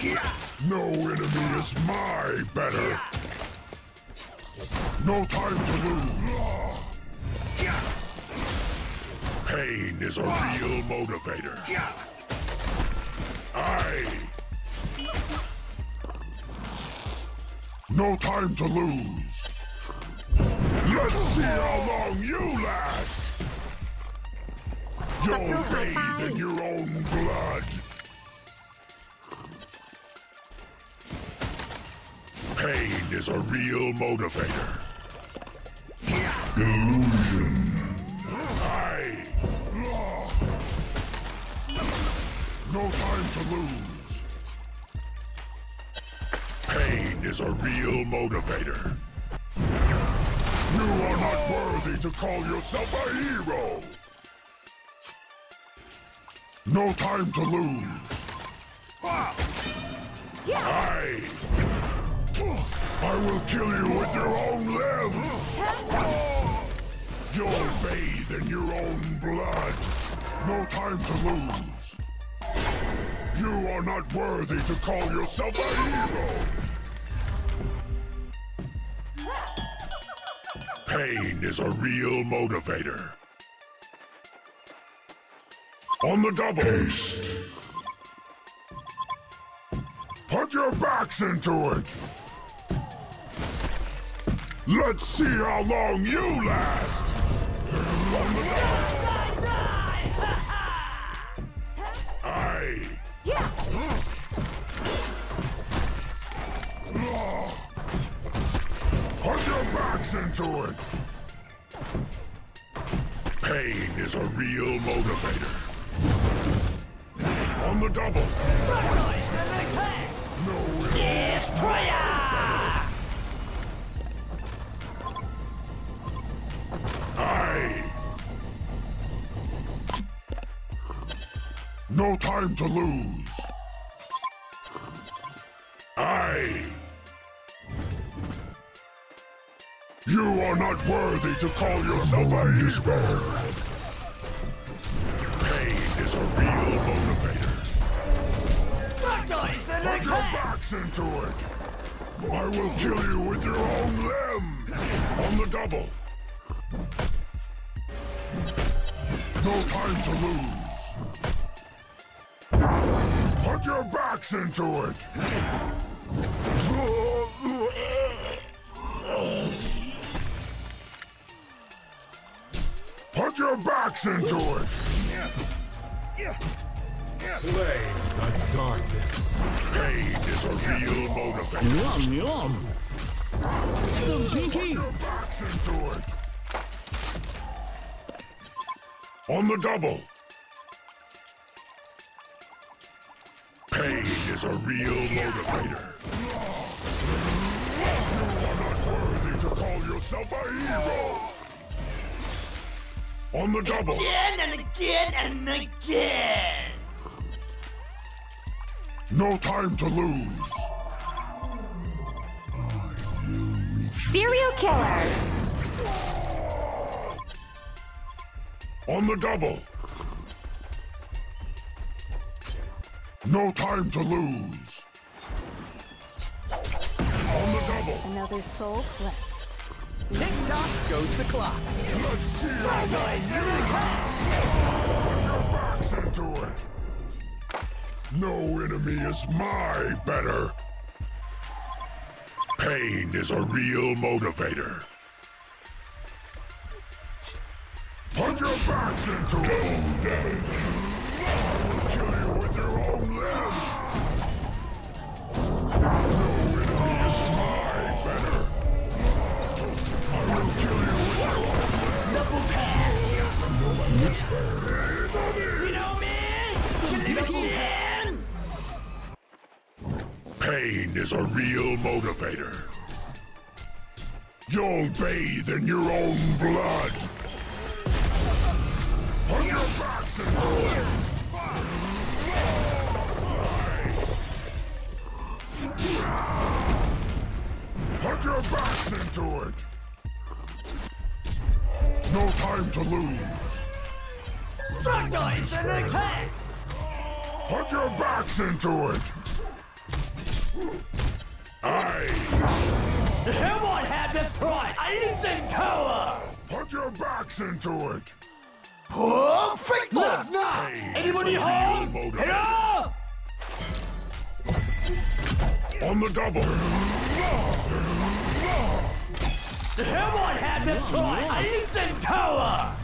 No enemy is my better. No time to lose. Pain is a real motivator. I. No time to lose. Let's see how long you last. You'll bathe in your own blood. Pain is a real motivator. Illusion. I. No time to lose. Pain is a real motivator. You are not worthy to call yourself a hero. No time to lose. I. I will kill you with your own limbs. You'll bathe in your own blood. No time to lose. You are not worthy to call yourself a hero. Pain is a real motivator. On the double. Haste. Put your backs into it. Let's see how long you last. Double. I. Ah. Put your backs into it. Pain is a real motivator. On the double. No, it I. No time to lose. I. You are not worthy to call yourself a despair. Pain is a real motivator. Put your backs into it. I will kill you with your own limb. On the double. No time to lose. Put your backs into it. Put your backs into it. Slay the darkness. Pain is a real motivator. Yum, yum. The pinky. Put your backs into it. On the double. Pain is a real motivator. You are not worthy to call yourself a hero. On the double. Again and again and again! No time to lose. Serial killer. On the double. No time to lose. On the double. Another soul cleansed. Tick tock goes the clock. Let's see how long you last. Put your backs into it. No enemy is my better. Pain is a real motivator. Put your backs into it. damage. Pain is a real motivator. You'll bathe in your own blood. Put your backs into it. Put your backs into it. No time to lose. Fractoids and attack! Put your backs into it. I Hellbourne had destroyed Ancient Tower! put your backs into it. Oh, freak! Knock, knock! Hey, Anybody home? real motor. Hello? On the double. The Hellbourne had destroyed Ancient Tower!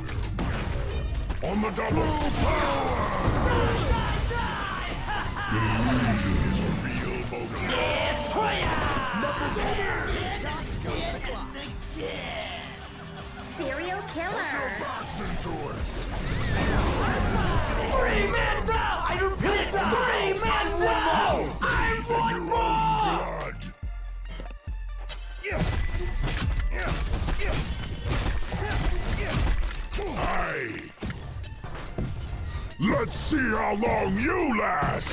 On the double. Is a real Serial killer. Three men now! I repeat, three men now! I want more! Aye. Let's see how long you last.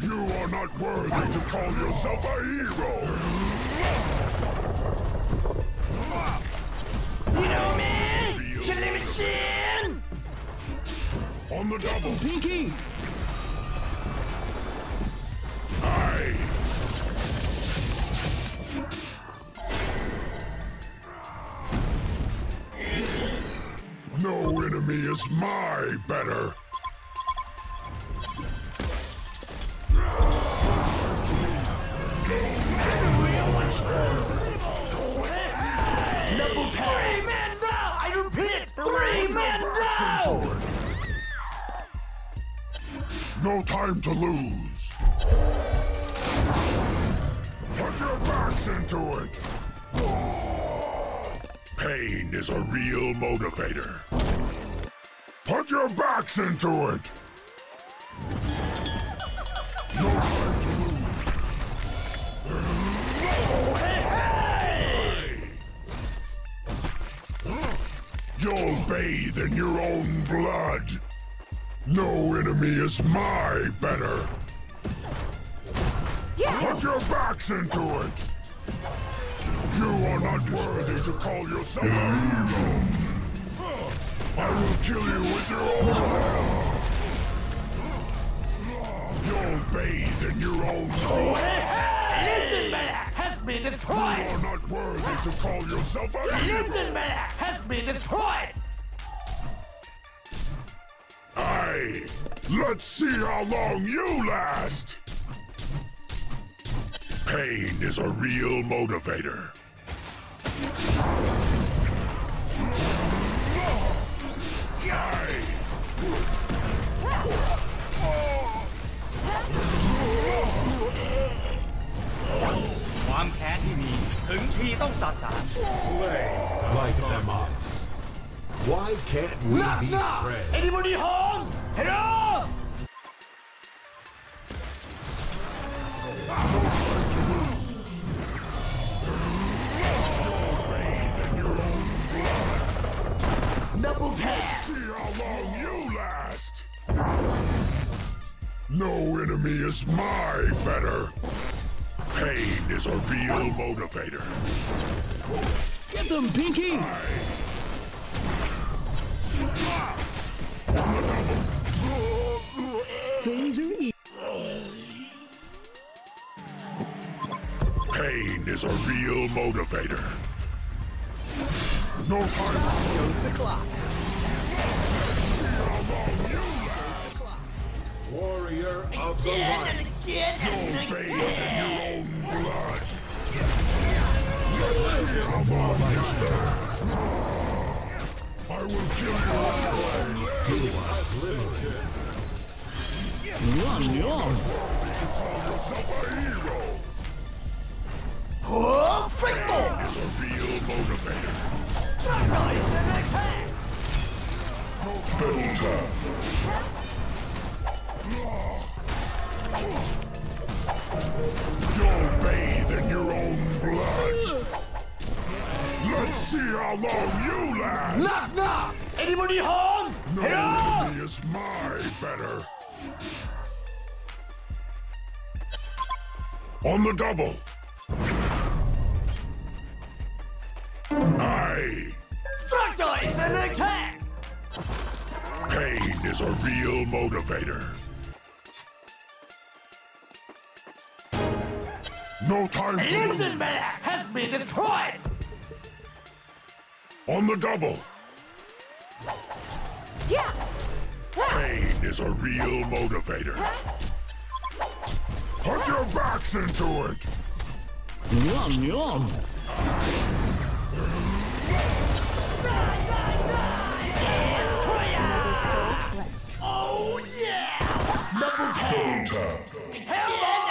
You are not worthy to call yourself a hero. You know me? Killing machine! On the double. Pinky! Aye. No enemy is my better. Double Three men now! I repeat, three men now! No time to lose. Put your backs into it. Pain is a real motivator. Put your backs into it. No You'll bathe in your own blood. No enemy is my better. Put your backs into it. You are not worthy to call yourself a hero. I will kill you with your own hand. You'll bathe in your own blood. Legion Maniac has been You are not worthy to call yourself a Maniac has been destroyed! Aye. Let's see how long you last. Pain is a real motivator. Aye. Slay like Amos. Why can't we Knock, be knock! friends? Anybody home? Hello? Double tap! See how long you last. No enemy is my better. Pain is a real motivator. Get them, Pinky! Phaser E. Pain is a real motivator. No time. Goes the clock. Warrior of the Again light. Again Bathe again! in your own blood. Let's see how long you. I will kill you anyway. Yum, yum! Oh, freakle! Is a. how long you last. Knock, knock! Anybody home? No Hello? is my better. On the double. Aye. Structure is an attack! Pain is a real motivator. No time to lose. Lindenberg has been destroyed! On the double! Yeah. Pain is a real motivator. Put your backs into it! Yum, yum! Oh yeah! Double tap! Double tap! Hell yeah!